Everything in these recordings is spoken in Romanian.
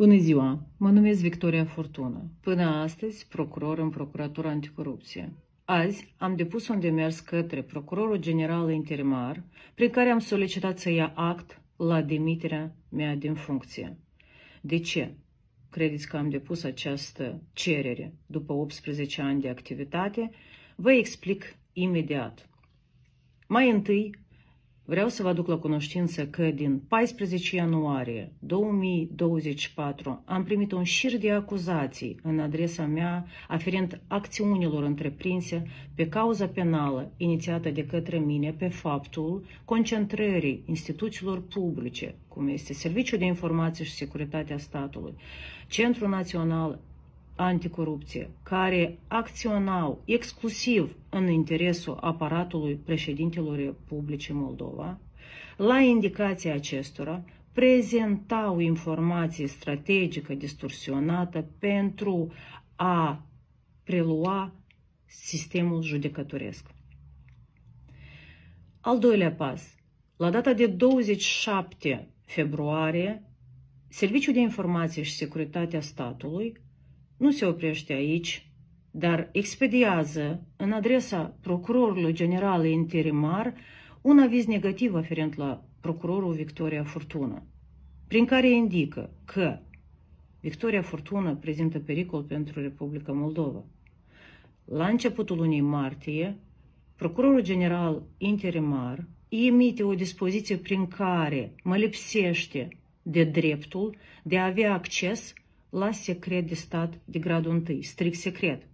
Bună ziua! Mă numesc Victoria Fortună. Până astăzi, procuror în Procuratura Anticorupție. Azi am depus un demers către Procurorul General Interimar, prin care am solicitat să ia act la demiterea mea din funcție. De ce? Credeți că am depus această cerere după 18 ani de activitate? Vă explic imediat. Mai întâi, Vreau să vă aduc la cunoștință că din 14 ianuarie 2024 am primit un șir de acuzații în adresa mea aferent acțiunilor întreprinse pe cauza penală inițiată de către mine pe faptul concentrării instituțiilor publice, cum este Serviciul de Informație și Securitatea Statului, Centrul Național anticorupție, care acționau exclusiv în interesul aparatului președintelor Republicii Moldova, la indicația acestora, prezentau informații strategică distorsionată pentru a prelua sistemul judecătoresc. Al doilea pas. La data de 27 februarie, Serviciul de Informație și Securitatea Statului nu se oprește aici, dar expediază în adresa procurorului general interimar un aviz negativ aferent la procurorul Victoria Furtună, prin care indică că Victoria Furtună prezintă pericol pentru Republica Moldova. La începutul lunii martie, procurorul general interimar emite o dispoziție prin care mă lipsește de dreptul de a avea acces la secret de stat de gradul 1, strict secret.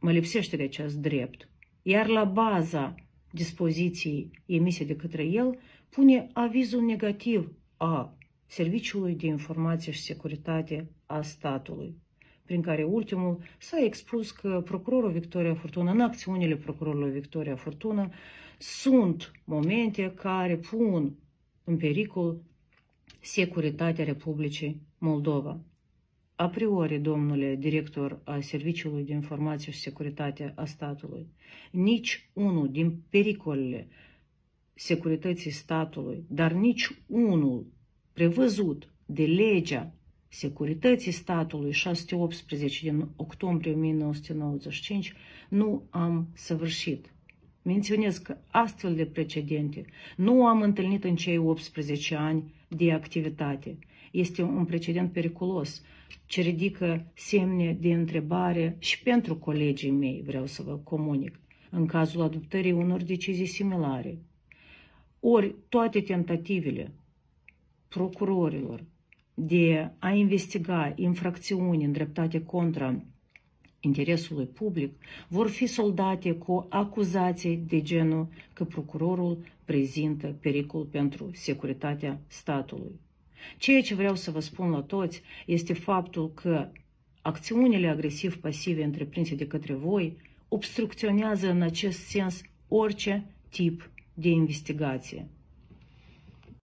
Mă lipsește de acest drept, iar la baza dispoziției emise de către el pune avizul negativ a Serviciului de Informație și Securitate a statului, prin care ultimul s-a expus că procurorul Victoria Furtună, în acțiunile procurorului Victoria Furtună, sunt momente care pun în pericol securitatea Republicii Moldova. A priori, domnule director al Serviciului de Informație și Securitate a statului, nici unul din pericolele securității statului, dar nici unul prevăzut de legea securității statului 618 din octombrie 1995 nu am săvârșit. Menționez că astfel de precedente nu am întâlnit în cei 18 ani de activitate. Este un precedent periculos ce ridică semne de întrebare și pentru colegii mei, vreau să vă comunic, în cazul adoptării unor decizii similare. Ori toate tentativele procurorilor de a investiga infracțiuni îndreptate contra interesului public vor fi soldate cu acuzații de genul că procurorul prezintă pericol pentru securitatea statului. Ceea ce vreau să vă spun la toți este faptul că acțiunile agresiv-pasive întreprinse de către voi obstrucționează în acest sens orice tip de investigație.